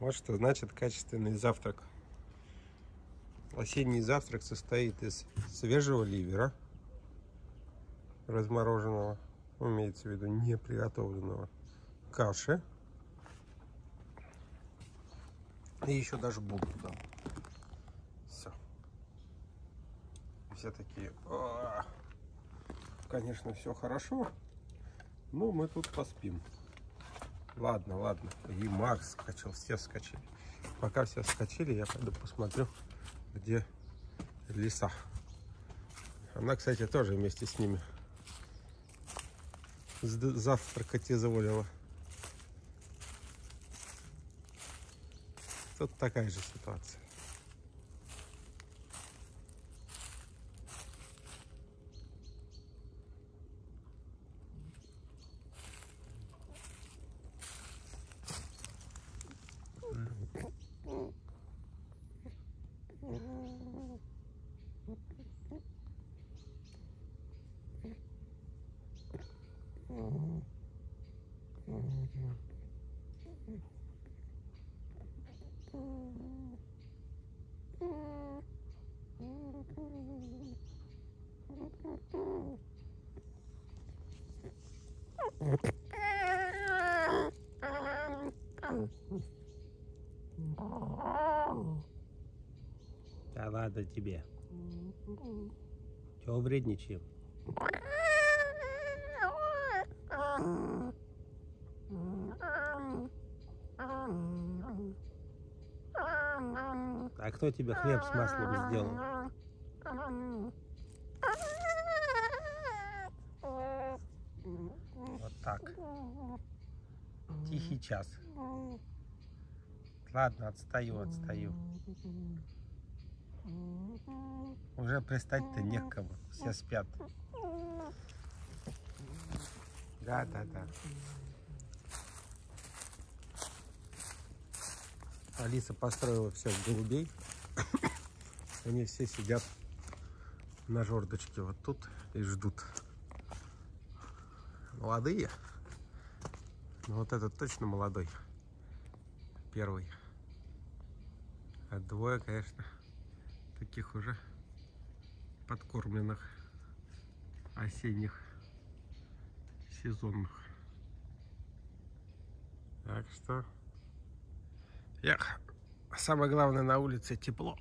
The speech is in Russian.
Вот что значит качественный завтрак. Осенний завтрак состоит из свежего ливера, размороженного, имеется в виду не приготовленного, каши. И еще даже булку там. Все. Все такие, «А, конечно, все хорошо, но мы тут поспим. Ладно, ладно. И Макс скачал, все скачали. Пока все скачали, я пойду посмотрю, где лиса. Она, кстати, тоже вместе с ними завтракать изволила. Тут такая же ситуация. Да ладно тебе. Чего вредничаем? А кто тебе хлеб с маслом сделал? Вот так. Тихий час. Ладно, отстаю, отстаю. Уже пристать-то некому, все спят. Да, да, да. Алиса построила всех голубей. Они все сидят на жердочке вот тут и ждут. Молодые. Но вот этот точно молодой. Первый. А двое, конечно, таких уже подкормленных осенних сезонных. Так что, эх, самое главное на улице тепло.